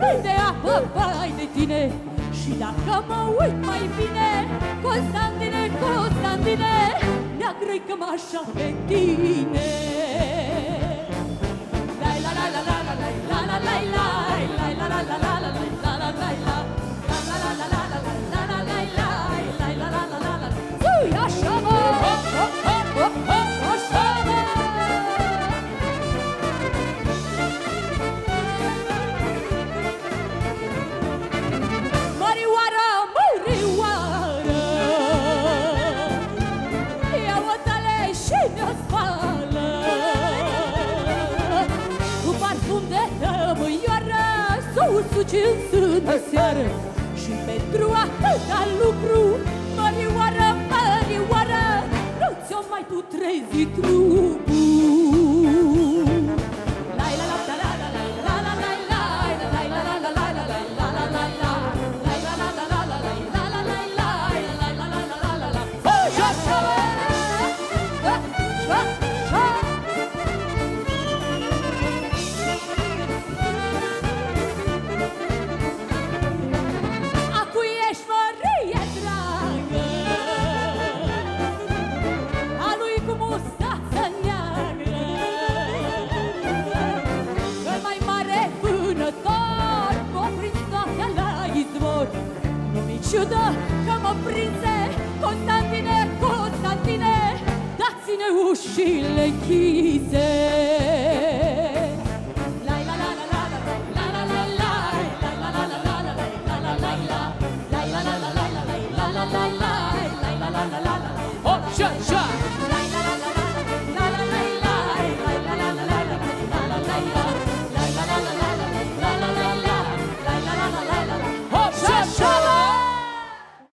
Hai de apă, vai de tine? Și dacă mă uit mai bine Constantine, Constantine Neagră-i cămașa pe tine. usuci în sână seară Și pentru atâta lucru Mărioară, mărioară Nu ți-o mai putrezi trupul ciudă că mă prinse Constantine, Constantine Dați-ne ușile închise la la la